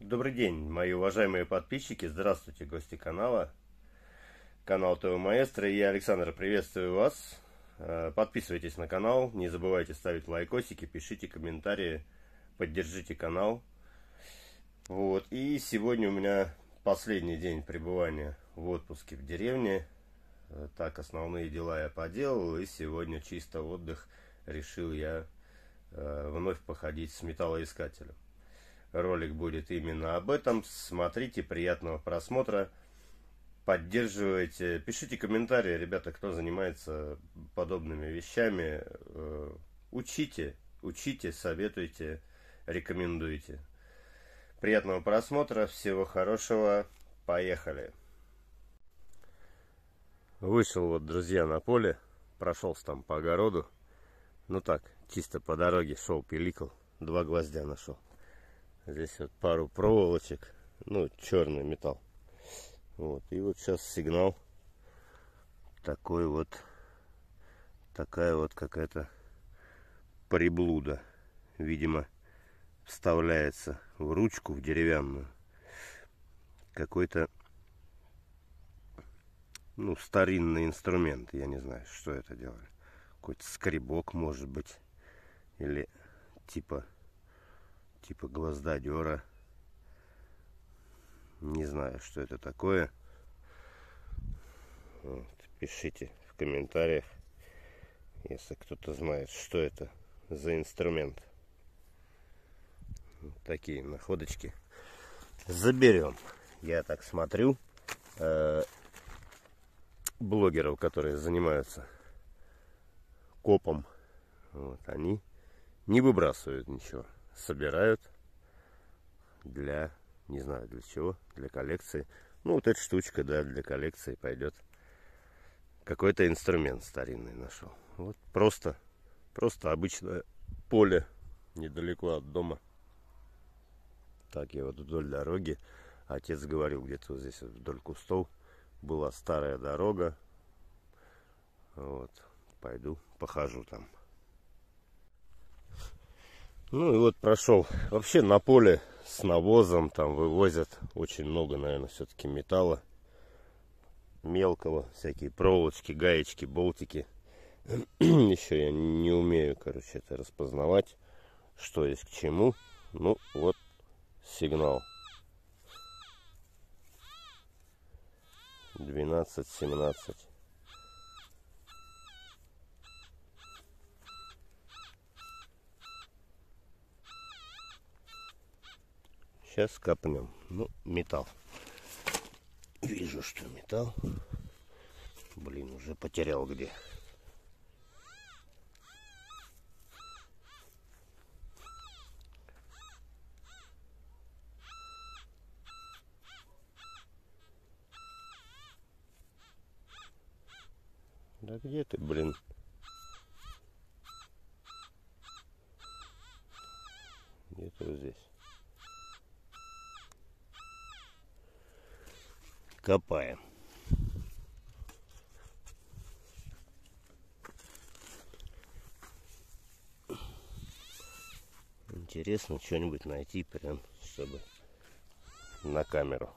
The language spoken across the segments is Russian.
Добрый день, мои уважаемые подписчики, здравствуйте, гости канала, канал ТВ Маэстро, я Александр, приветствую вас, э, подписывайтесь на канал, не забывайте ставить лайкосики, пишите комментарии, поддержите канал, вот, и сегодня у меня последний день пребывания в отпуске в деревне, э, так основные дела я поделал, и сегодня чисто отдых решил я э, вновь походить с металлоискателем ролик будет именно об этом. Смотрите, приятного просмотра. Поддерживайте, пишите комментарии, ребята, кто занимается подобными вещами. Э, учите, учите, советуйте, рекомендуйте. Приятного просмотра, всего хорошего, поехали. Вышел вот, друзья, на поле, прошелся там по огороду. Ну так, чисто по дороге шел, пиликал, два гвоздя нашел. Здесь вот пару проволочек, ну, черный металл. Вот, и вот сейчас сигнал такой вот, такая вот какая-то приблуда. Видимо, вставляется в ручку, в деревянную. Какой-то, ну, старинный инструмент. Я не знаю, что это делали. Какой-то скребок, может быть. Или типа типа гвоздодера. Не знаю, что это такое. Вот, пишите в комментариях, если кто-то знает, что это за инструмент. Вот такие находочки. Заберем. Я так смотрю. Э, блогеров, которые занимаются копом, вот, они не выбрасывают ничего собирают для, не знаю для чего, для коллекции. Ну, вот эта штучка, да, для коллекции пойдет. Какой-то инструмент старинный нашел. Вот просто, просто обычное поле недалеко от дома. Так, я вот вдоль дороги. Отец говорил, где-то вот здесь вдоль кустов была старая дорога. Вот, пойду похожу там. Ну и вот прошел. Вообще на поле с навозом там вывозят очень много, наверное, все-таки металла. Мелкого, всякие проволочки, гаечки, болтики. Еще я не умею, короче, это распознавать, что есть к чему. Ну, вот сигнал. 12-17. Сейчас копнем. Ну, металл. Вижу, что металл. Блин, уже потерял где. Да где ты, блин? Где-то вот здесь. Копаем. Интересно что-нибудь найти прям, чтобы на камеру.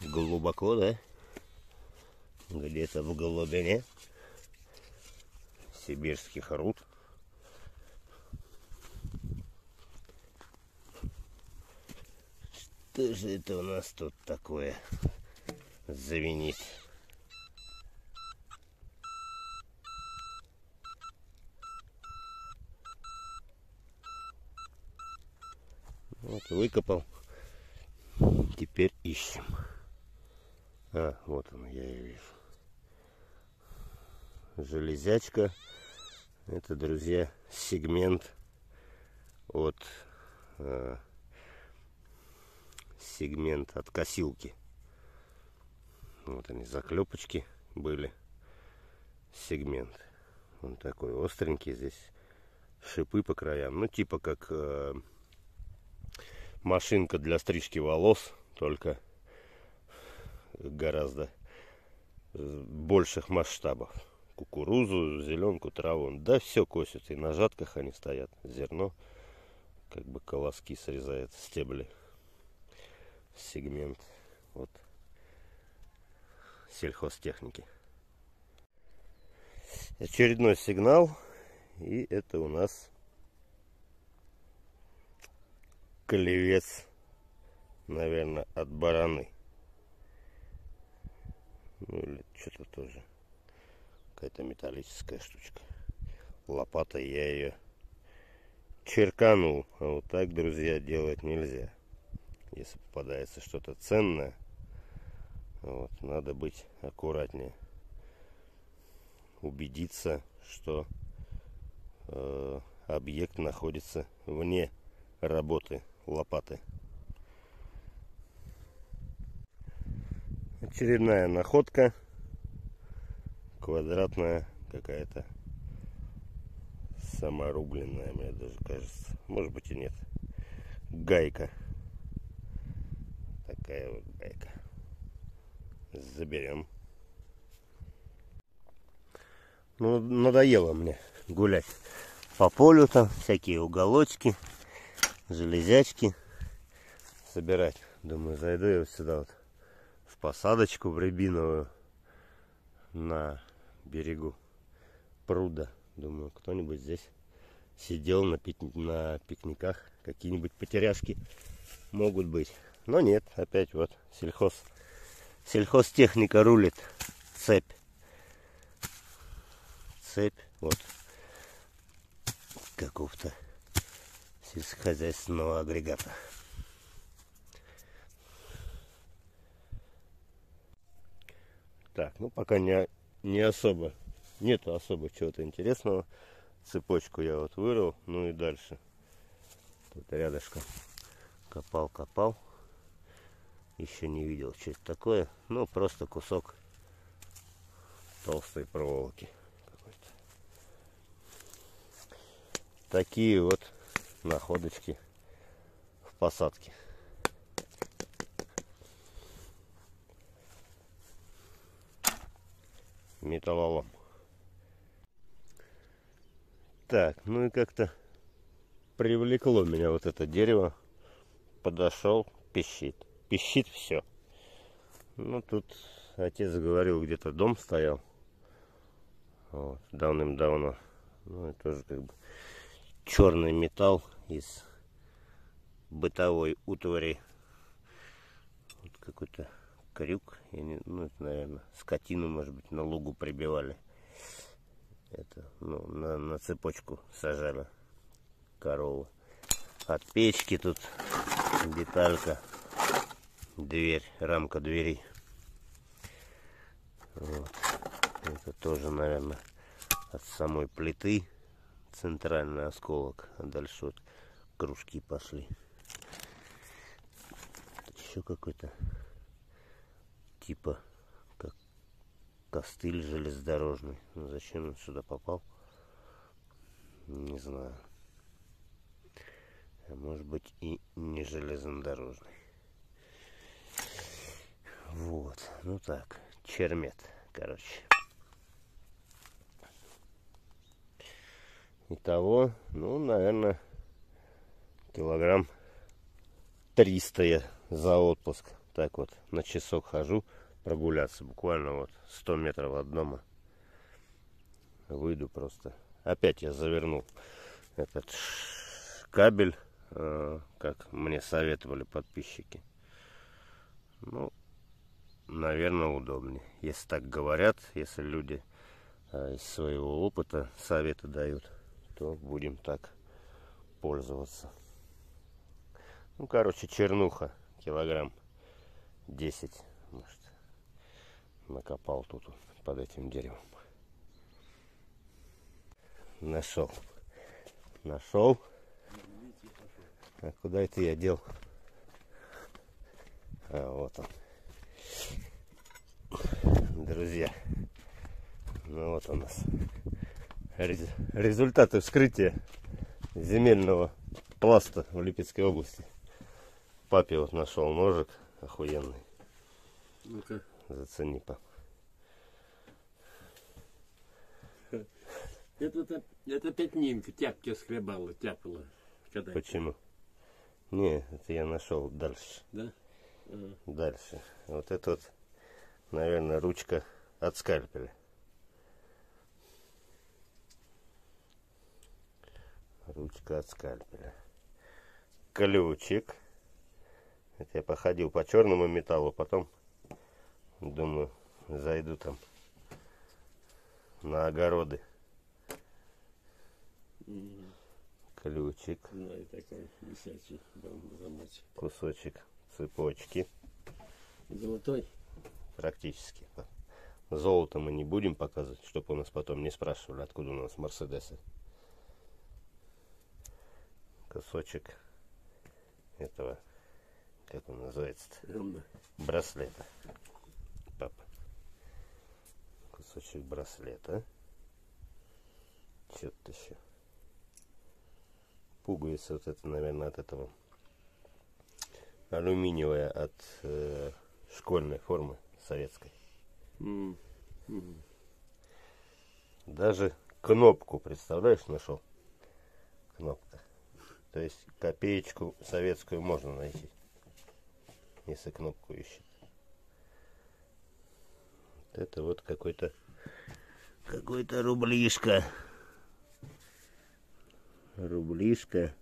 Глубоко, да? Где-то в глубине сибирских руд. Что же это у нас тут такое завинить? Вот выкопал. Теперь ищем. А, вот он, я ее вижу. Железячка это, друзья, сегмент от э, сегмент от косилки. Вот они, заклепочки были. Сегмент. Он такой остренький здесь. Шипы по краям. Ну, типа как э, машинка для стрижки волос, только гораздо больших масштабов. Кукурузу, зеленку, траву. Да все косят. И на жатках они стоят. Зерно как бы колоски срезает стебли. Сегмент. Вот сельхозтехники. Очередной сигнал. И это у нас клевец, наверное, от бараны. Ну или что-то тоже. Какая-то металлическая штучка. Лопата я ее черканул. А вот так, друзья, делать нельзя. Если попадается что-то ценное, вот, надо быть аккуратнее. Убедиться, что э, объект находится вне работы лопаты. Очередная находка. Квадратная какая-то. Саморубленная, мне даже кажется. Может быть и нет. Гайка. Такая вот гайка. Заберем. Ну, надоело мне гулять по полю там, всякие уголочки, железячки собирать. Думаю, зайду я вот сюда вот в посадочку в рябиновую на берегу пруда. Думаю, кто-нибудь здесь сидел на, пик... на пикниках. Какие-нибудь потеряшки могут быть. Но нет, опять вот сельхоз. Сельхозтехника рулит. Цепь. Цепь. Вот. Какого-то сельскохозяйственного агрегата. Так, ну пока не, не особо, нету особо чего-то интересного. Цепочку я вот вырыл, ну и дальше. Тут рядышком копал, копал. Еще не видел, что это такое. Ну, просто кусок толстой проволоки. Такие вот находочки в посадке. Металлолом. Так, ну и как-то привлекло меня вот это дерево. Подошел, пищит. Пищит все. Ну тут отец говорил, где-то дом стоял. Вот, давным-давно. Ну и тоже как бы черный металл из бытовой утвари. Вот какой-то крюк. Я не, ну, это, наверное, скотину, может быть, на лугу прибивали. Это, ну, на, на цепочку сажали корову. От печки тут деталька. Дверь, рамка двери. Вот. Это тоже, наверное, от самой плиты центральный осколок. А дальше вот кружки пошли. Еще какой-то типа как костыль железнодорожный. Но ну, зачем он сюда попал? Не знаю. А может быть и не железнодорожный. Вот. Ну так. Чермет, короче. Итого, ну, наверное, килограмм 300 я за отпуск. Так вот, на часок хожу прогуляться. Буквально вот 100 метров от дома. Выйду просто. Опять я завернул этот кабель, э, как мне советовали подписчики. Ну, наверное, удобнее. Если так говорят, если люди э, из своего опыта советы дают то будем так пользоваться. Ну, короче, чернуха килограмм 10, может, накопал тут под этим деревом. Нашел. Нашел. А куда это я дел? А, вот он. Друзья. Ну вот у нас результаты вскрытия земельного пласта в Липецкой области. Папе вот нашел ножик охуенный. Ну-ка. Зацени, пап. Это, это, это опять Нинка тяпки скребала, тяпала. Когда Почему? Не, это я нашел дальше. Да? Ага. Дальше. Вот это вот, наверное, ручка от скальпеля. Ручка от скальпеля. Ключик. Это я походил по черному металлу, потом думаю, зайду там на огороды. Ключик, такой висячий замочек. кусочек цепочки. Золотой? Практически. Золото мы не будем показывать, чтобы у нас потом не спрашивали, откуда у нас Мерседесы. Кусочек этого, как он называется-то, браслета. Папа. Кусочек браслета. Что-то еще. Пуговица вот это, наверное, от этого. Алюминиевая от э, школьной формы советской. М. Мгм. Даже кнопку, представляешь, нашел? Кнопка. То есть копеечку советскую можно найти, если кнопку ищет. Вот это вот какой-то какой-то рублишка. Рублишка.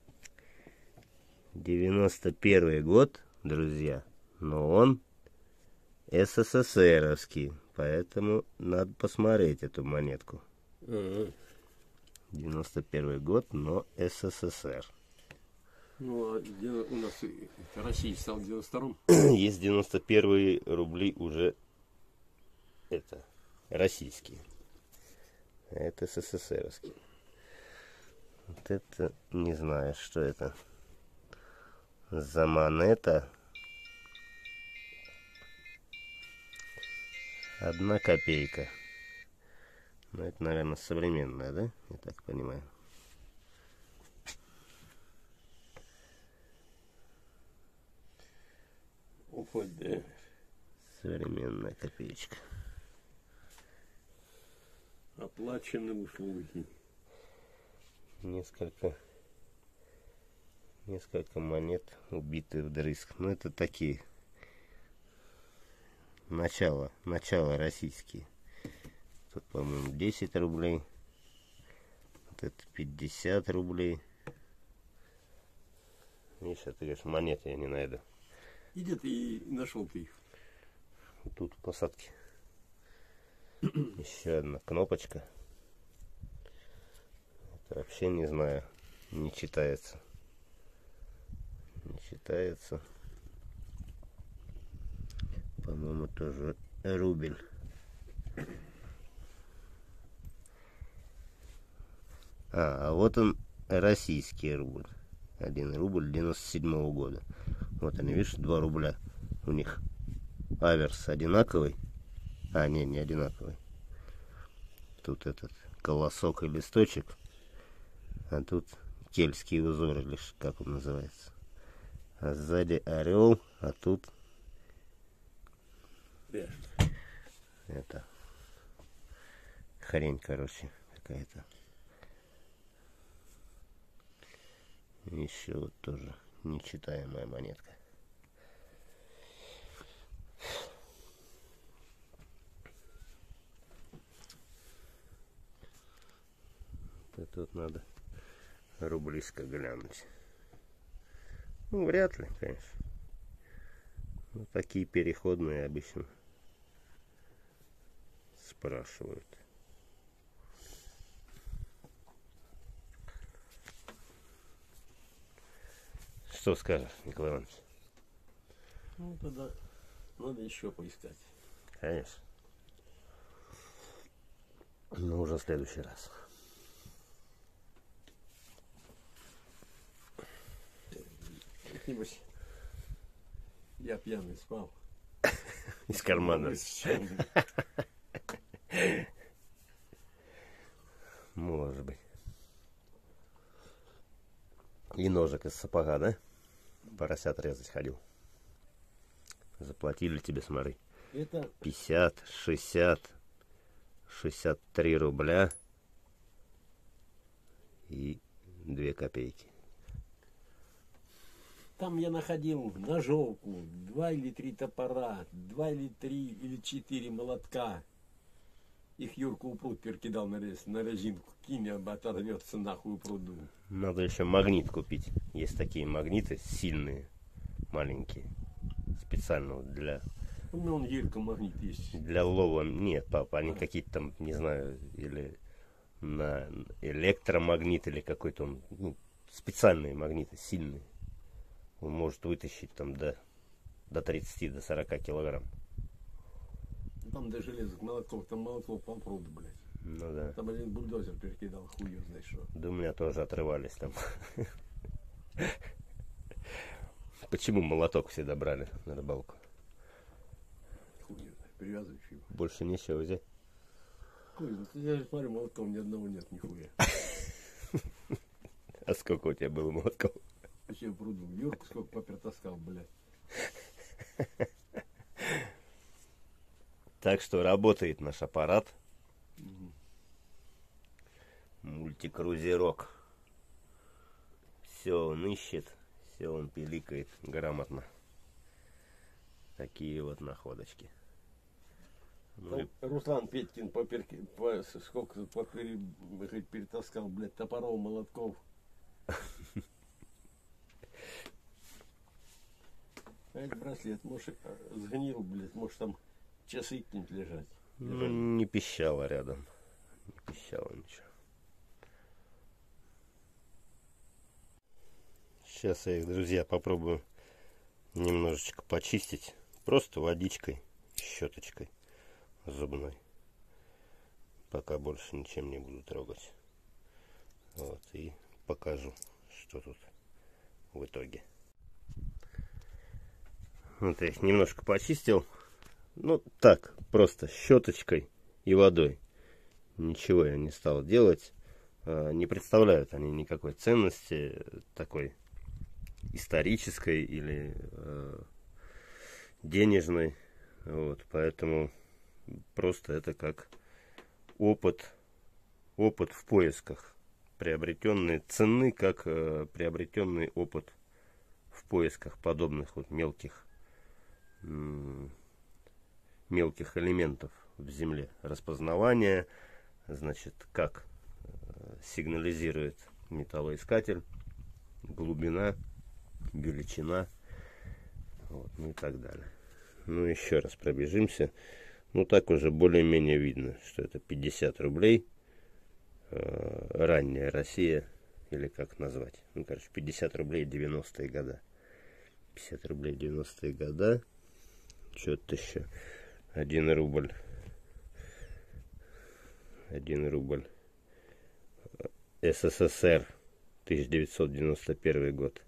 91 год, друзья. Но он СССРовский. Поэтому надо посмотреть эту монетку. Ага. 91 год, но СССР. Ну, а у нас Россия стал в 92-м? Есть 91 рубли уже это российские. А это СССРовские. Вот это не знаю, что это. За монета. Одна копейка. Ну, это, наверное, современная, да? Я так понимаю. Уходит, да. Современная копеечка. Оплачены услуги. несколько несколько монет убиты вдрызг. Ну это такие начало, начало российские. Тут, по-моему, 10 рублей. Вот это 50 рублей. Видишь, это, конечно, монеты я не найду. Где ты нашел ты их? Тут в посадке. Еще одна кнопочка. Это вообще не знаю. Не читается. Не читается. По-моему, тоже рубль. А, а вот он, российский рубль. Один рубль 97 -го года. Вот они, видишь, 2 рубля у них. Аверс одинаковый. А, не, не одинаковый. Тут этот колосок и листочек. А тут кельтские узоры, лишь как он называется. А сзади орел, а тут это хрень, короче, какая-то. Еще вот тоже нечитаемая монетка. Вот Это вот надо рублишко глянуть. Ну, вряд ли, конечно. Ну, такие переходные обычно спрашивают. Что скажешь, Николай Иванович? Ну, тогда надо еще поискать. Конечно. Ну, уже в следующий раз. Небось, я пьяный спал. Из кармана. Может быть. И ножик из сапога, да? Поросят резать ходил. Заплатили тебе, смотри. Это 50, 60, 63 рубля и 2 копейки. Там я находил ножовку, два или три топора, два или три или четыре молотка. Их Юрка у пруд перекидал на, рез, на резинку. Кинь, оторвется нахуй пруду. Надо еще магнит купить. Есть такие магниты сильные, маленькие. Специально для, Ну, он Юрка магнит есть. для лова. Нет, папа, они какие-то там, не знаю, или на электромагнит, или какой-то он, ну, специальные магниты, сильные. Он может вытащить там до, до 30, до 40 килограмм. Там до железок молотков, там молотков по пруду, блядь. Ну да. Там один бульдозер перекидал, хуй знает что. Да у меня тоже отрывались там. Почему молоток всегда брали на рыбалку? Хуй знает, привязывающий его. Больше нечего взять. Хуй, ну я же смотрю, молотков ни одного нет, нихуя. А сколько у тебя было молотков? Вообще в пруду. Юрку сколько папер таскал, блядь. Так что работает наш аппарат. Мультикрузерок. Все он ищет, все он пиликает грамотно. Такие вот находочки. Ну и Руслан Петкин по, перки- по- сколько по пере- говорит, перетаскал, блядь, топоров, молотков. этот браслет, может, сгнил, блядь, может там часы какие-нибудь лежать. ну, не пищало рядом. Не пищало ничего. Сейчас я их, друзья, попробую немножечко почистить. Просто водичкой, щеточкой зубной. Пока больше ничем не буду трогать. Вот, и покажу, что тут в итоге. Вот я их немножко почистил. Ну, так, просто щеточкой и водой. Ничего я не стал делать. А, Не представляют они никакой ценности такой исторической или э, денежной. Вот, поэтому просто это как опыт, опыт в поисках. Приобретенные цены, как э, приобретенный опыт в поисках подобных вот мелких мелких элементов в земле. Распознавание, значит, как э, сигнализирует металлоискатель, глубина, величина, вот, ну и так далее. Ну, еще раз пробежимся. Ну, так уже более-менее видно, что это 50 рублей. Э, ранняя Россия, или как назвать. Ну, короче, 50 рублей 90-е года. 50 рублей 90-е года. Что-то еще. 1 рубль. 1 рубль. СССР. 1991 год.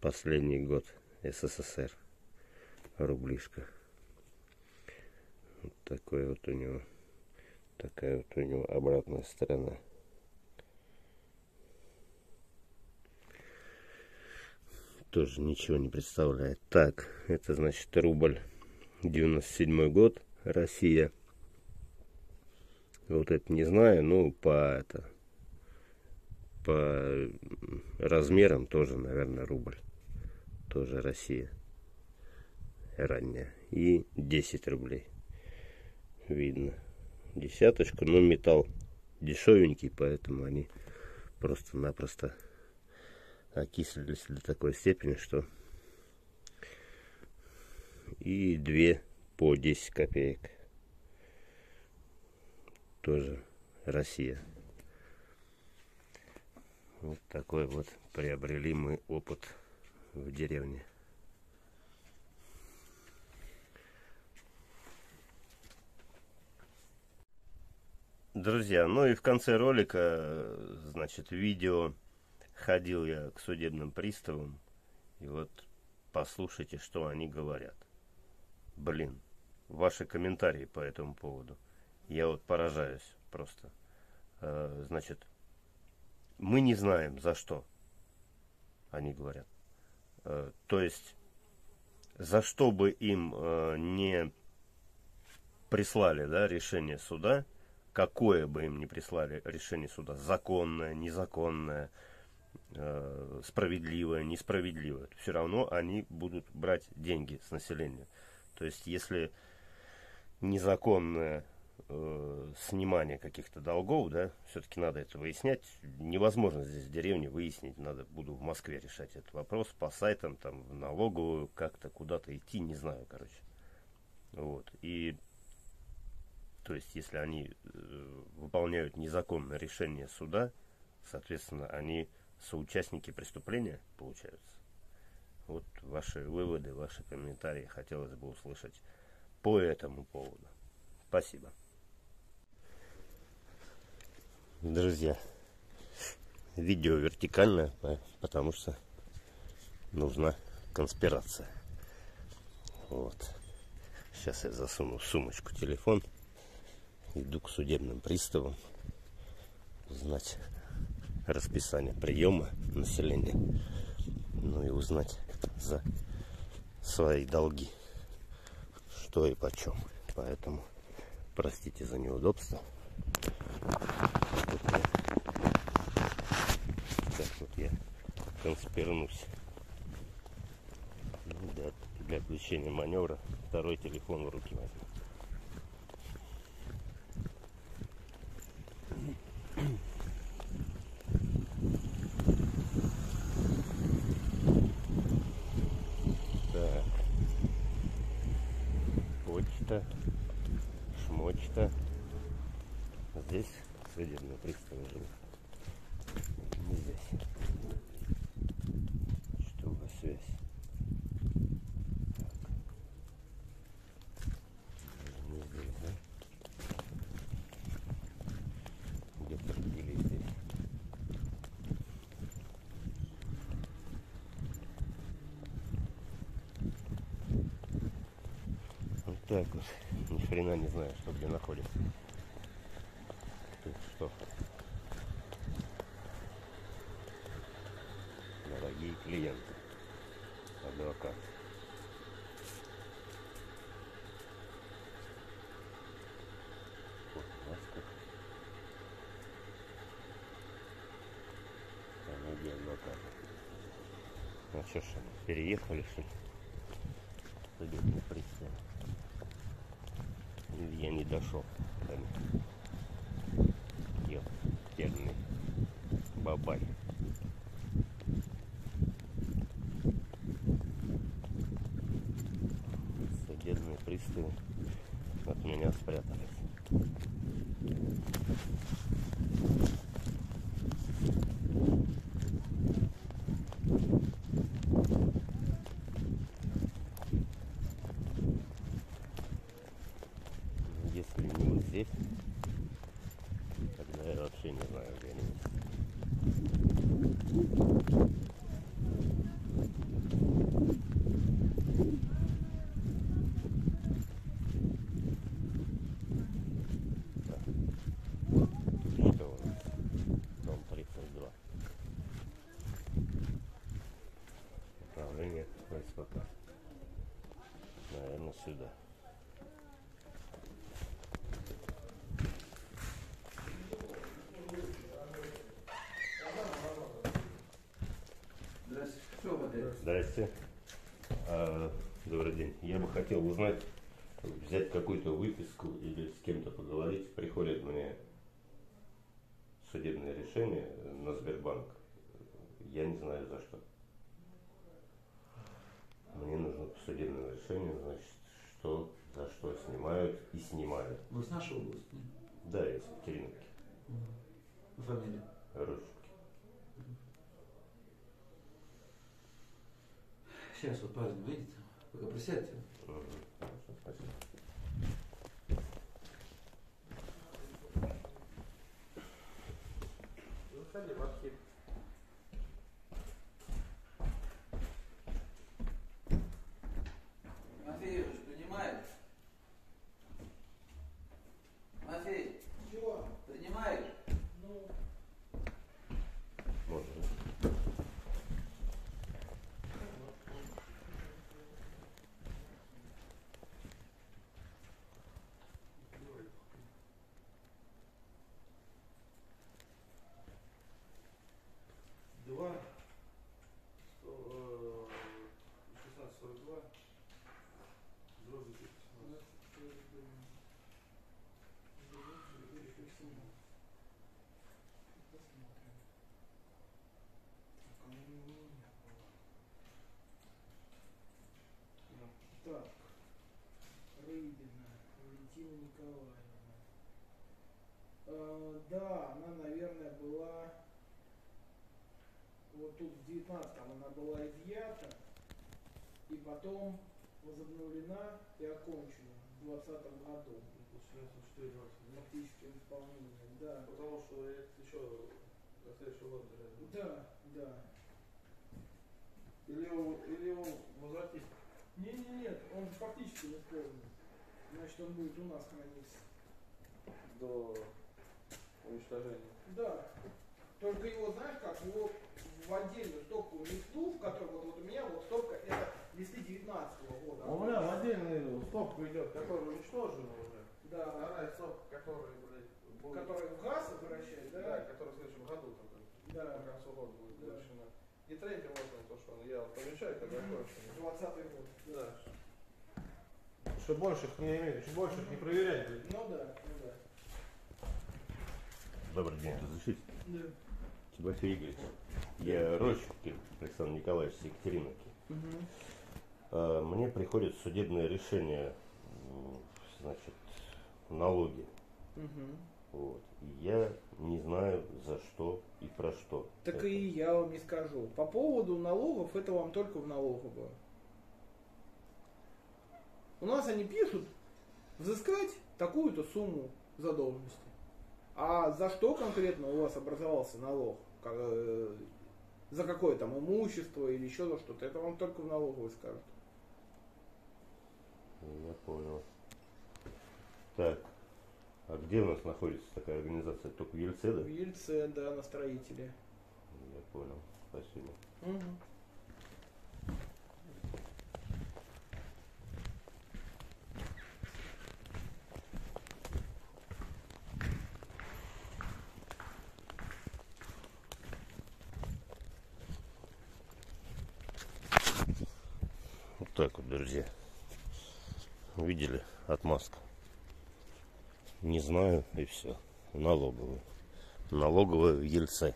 Последний год СССР. Рублишка. Вот такой вот у него. Такая вот у него обратная сторона. Тоже ничего не представляет. Так, это значит рубль 97 год, Россия. Вот это не знаю, ну по это по размерам тоже, наверное, рубль. Тоже Россия. Ранняя. И 10 рублей. Видно. Десяточку, но металл дешевенький, поэтому они просто-напросто окислились до такой степени, что и две по 10 копеек. Тоже Россия. Вот такой вот приобрели мы опыт в деревне. Друзья, ну и в конце ролика, значит, видео ходил я к судебным приставам. И вот послушайте, что они говорят. Блин, ваши комментарии по этому поводу. Я вот поражаюсь просто. Э, Значит, мы не знаем за что, они говорят. Э, То есть, за что бы им э, не прислали да, решение суда, какое бы им ни прислали решение суда, законное, незаконное, справедливое, несправедливое, все равно они будут брать деньги с населения. То есть, если незаконное э, снимание каких-то долгов, да, все-таки надо это выяснять. Невозможно здесь в деревне выяснить, надо буду в Москве решать этот вопрос по сайтам, там, в налоговую, как-то куда-то идти, не знаю, короче. Вот. И то есть, если они э, выполняют незаконное решение суда, соответственно, они соучастники преступления, получаются. Вот ваши выводы, ваши комментарии хотелось бы услышать по этому поводу. Спасибо. Друзья, видео вертикальное, потому что нужна конспирация. Вот. Сейчас я засуну в сумочку телефон. Иду к судебным приставам узнать расписание приема населения. Ну и узнать за свои долги что и почем. Поэтому простите за неудобство. Сейчас вот я конспирнусь. Ну, для, для включения маневра второй телефон в руки возьму. почта, шмочта. Здесь судебные приставы живут. Не здесь. Что у вас связь? Так. Даже не здесь, да? Где-то или здесь. Вот так вот. Ни хрена не знаю, что где находится. Тут что? Дорогие клиенты. Адвокат. Вот у нас как. Дорогие адвокаты. Ну что ж, переехали что ли? Или не дошел до них. Ёптерный бабай. Судебные приставы от меня спрятались. Если не вот здесь, тогда я вообще не знаю, где они. Так. Что у нас? Дом 32. Управление СПК. Наверное, сюда. Здравствуйте. Что вы это? Здрасте. А, добрый день. Я бы хотел узнать, взять какую-то выписку или с кем-то поговорить. Приходит мне судебное решение на Сбербанк. Я не знаю за что. Мне нужно по судебному решению, значит, что за что снимают и снимают. Вы с нашей области? Да, из Екатериновки, Вы Фамилия? Рожки. Сейчас вот парень выйдет. Пока присядьте. Мгм. Хорошо, спасибо. Заходи в архив. Матвеевич, принимает? Матвей, Чего? принимаешь? Ну, Можно. сумму. Посмотрим. Так. Рыбина. Валентина Николаевна. Э, да, она, наверное, была... Вот тут в 19-м она была изъята. И потом возобновлена и окончена в 20 году. Фактически в исполнении, да. Потому что это еще на следующий год даже. Да, да. Или его, или его возвратить. Не, не, нет, он фактически не исполнен. Значит, он будет у нас храниться. до уничтожения. Да. Только его, знаешь как, его в отдельную стопку листу, в которой вот, вот у меня вот стопка, это листы 19 года. У меня в отдельную стопку идет, которая уничтожена уже. Да. Вторая стопка, которая, блядь, будет... Который в газ возвращает, Да, да? которая в следующем году только. Да. К концу года будет Да. завершена. И третья вот то, что я вот помечаю, когда кончено. 20 год. Да. Что больше их не иметь, что больше их не проверять, блядь. Ну да, ну да. Добрый день, разрешите? Да. Тимофей Игоревич. Я Рощикин Александр Николаевич с Екатериновки. Мгм. А, Мне приходит судебное решение, значит, налоги. Мгм. Вот. И я не знаю за что и про что. Так это. и я вам не скажу. По поводу налогов, это вам только в налоговую. У нас они пишут взыскать такую-то сумму задолженности. А за что конкретно у вас образовался налог? Как, э, за какое там имущество или еще за что-то? Это вам только в налоговой скажут. Я понял. Так. А где у нас находится такая организация? Только в Ельце, да? В Ельце, да, на строителе. Я понял. Спасибо. Мгм. Вот так вот, друзья. Видели отмазку? Не знаю и все. Налоговую. Налоговая в Ельце.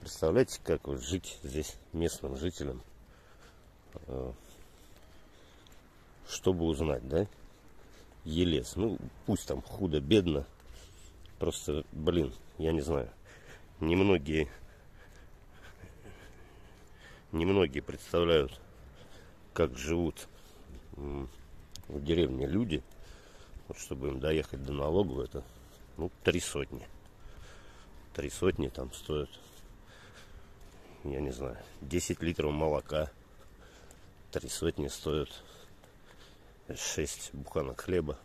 Представляете, как вот жить здесь местным жителям? Э, Чтобы узнать, да? Елец. Ну, пусть там худо-бедно. Просто, блин, я не знаю. Немногие немногие представляют, как живут в деревне люди, вот чтобы им доехать до налогу, это ну, три сотни. Три сотни там стоят, я не знаю, 10 литров молока. Три сотни стоят 6 буханок хлеба.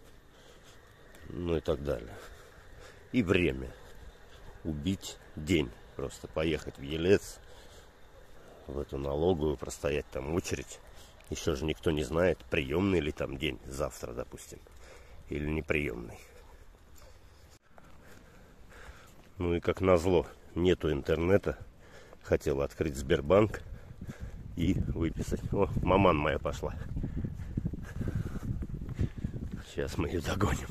Ну и так далее. И время. Убить день. Просто поехать в Елец, в эту налоговую, простоять там очередь. Еще же никто не знает, приемный ли там день завтра, допустим, или неприемный. Ну и как назло, нету интернета. Хотел открыть Сбербанк и выписать. О, маман моя пошла. Сейчас мы ее догоним.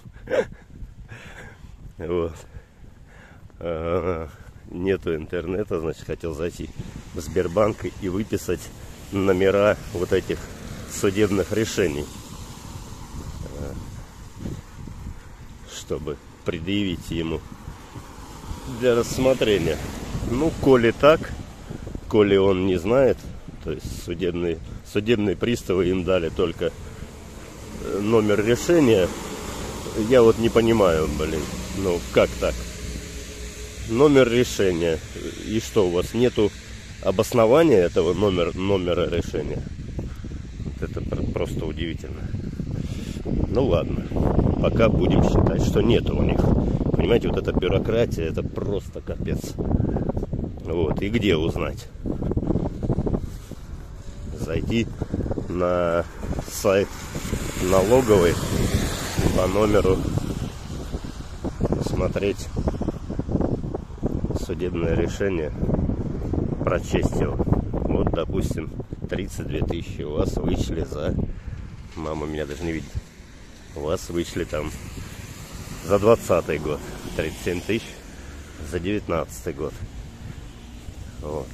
Вот. А, Нету интернета, значит, хотел зайти в Сбербанк и выписать номера вот этих судебных решений, А, чтобы предъявить ему для рассмотрения. Ну, коли так, коли он не знает, то есть судебные, судебные приставы им дали только э, номер решения, я вот не понимаю, блин, ну как так? Номер решения. И что, у вас нету обоснования этого номер, номера решения? Вот это пр- просто удивительно. Ну ладно, пока будем считать, что нету у них. Понимаете, вот эта бюрократия, это просто капец. Вот, и где узнать? Зайти на сайт налоговой по номеру, посмотреть судебное решение, прочесть его. Вот, допустим, 32 тысячи у вас вычли за... Мама меня даже не видит. У вас вычли там за 20 год, 37 тысяч за 19 год. Вот.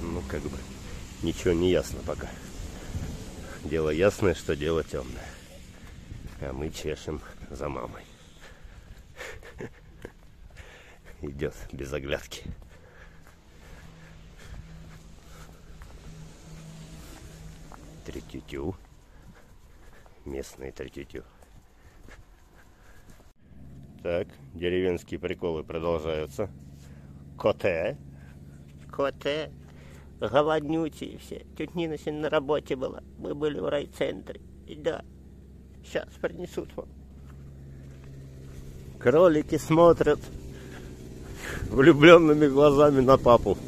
Ну, как бы, ничего не ясно пока. Дело ясное, что дело темное. А мы чешем за мамой. Идет без оглядки. Третютю. Местные третютю. Так, деревенские приколы продолжаются. Коте. Коте, голоднючие все. Тетя Нина сегодня на работе была. Мы были в райцентре. И да, сейчас принесут вам. Кролики смотрят влюбленными глазами на папу.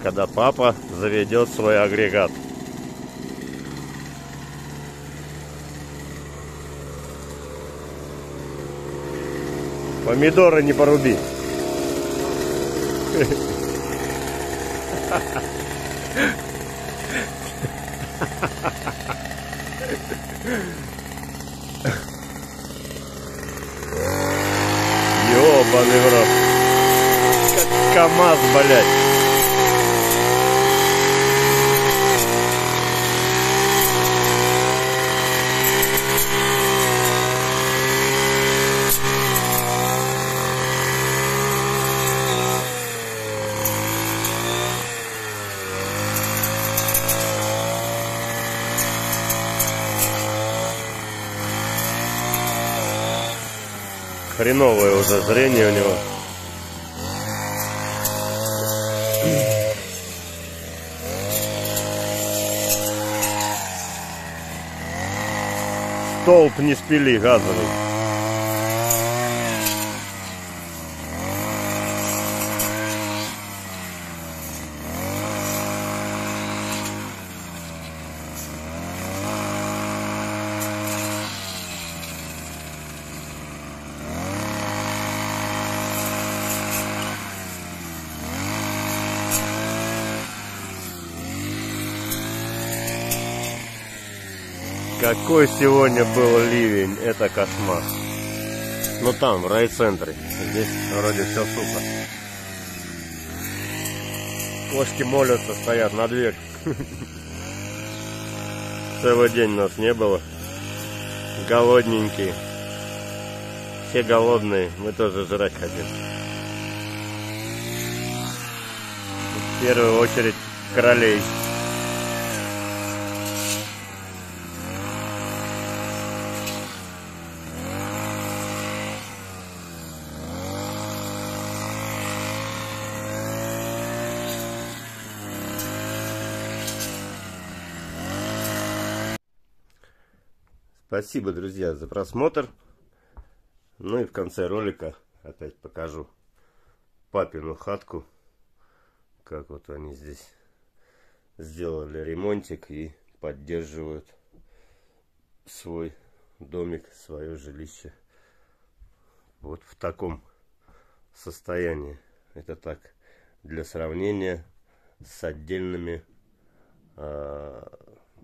Когда папа заведет свой агрегат. Помидоры не поруби. Ёбаный в. Как КамАЗ, блядь. Хреновое уже зрение у него. Столб не спили газовый. Какой сегодня был ливень, это кошмар. Ну там, в райцентре. Здесь вроде все сухо. Кошки молятся, стоят на дверь. Целый день нас не было. Голодненькие. Все голодные, мы тоже жрать хотим. В первую очередь королей. Спасибо, друзья, за просмотр. Ну и в конце ролика опять покажу папину хатку. Как вот они здесь сделали ремонтик и поддерживают свой домик, свое жилище. Вот в таком состоянии. Это так, для сравнения с отдельными э,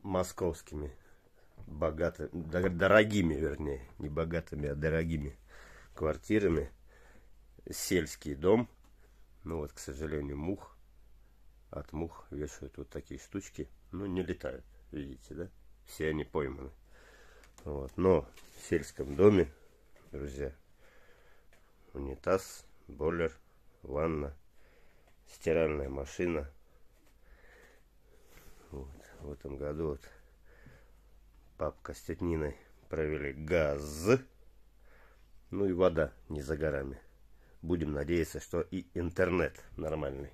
московскими богатыми, дорогими, вернее, не богатыми, а дорогими квартирами. Сельский дом. Ну вот, к сожалению, мух. От мух вешают вот такие штучки. Ну, не летают, видите, да? Все они пойманы. Вот. Но в сельском доме, друзья, унитаз, бойлер, ванна, стиральная машина. Вот. В этом году вот папка с тетей Ниной провели газ. Ну и вода не за горами. Будем надеяться, что и интернет нормальный.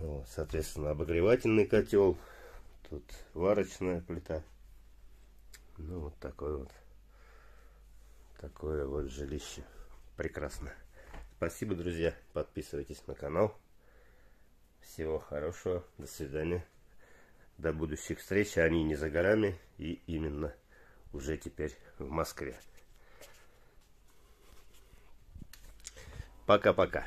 Вот, соответственно, обогревательный котел. Тут варочная плита. Ну, вот такой вот. Такое вот жилище. Прекрасно. Спасибо, друзья. Подписывайтесь на канал. Всего хорошего. До свидания до будущих встреч. Они не за горами и именно уже теперь в Москве. Пока-пока.